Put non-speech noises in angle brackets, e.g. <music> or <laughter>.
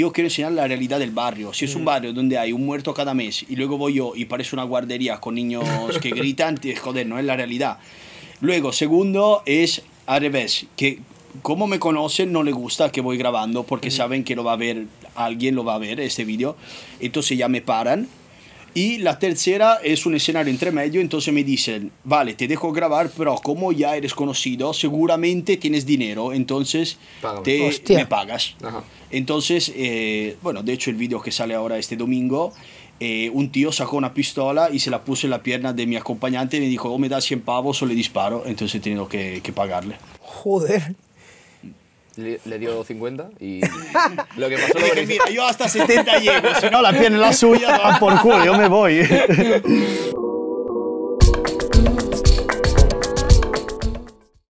yo quiero enseñar la realidad del barrio. Si es un barrio donde hay un muerto cada mes y luego voy yo y parece una guardería con niños <laughs> que gritan, joder, no es la realidad. Luego, segundo, es al revés, que como me conocen no le gusta que voy grabando porque saben que lo va a ver, alguien lo va a ver este vídeo, entonces ya me paran. Y la tercera es un escenario intermedio, entonces me dicen, vale, te dejo grabar, pero como ya eres conocido, seguramente tienes dinero, entonces Págame. te, Hostia. me pagas. Ajá. Entonces, eh, bueno, de hecho el vídeo que sale ahora este domingo, eh, un tío sacó una pistola y se la puso en la pierna de mi acompañante y me dijo, o me das 100 pavos o le disparo, entonces he tenido que, que pagarle. Joder. Le, le dio 50 y <laughs> lo que pasó lo veréis. mira, yo hasta 70 llego, si no la pierna la suya, <laughs> van por culo, yo me voy. <laughs>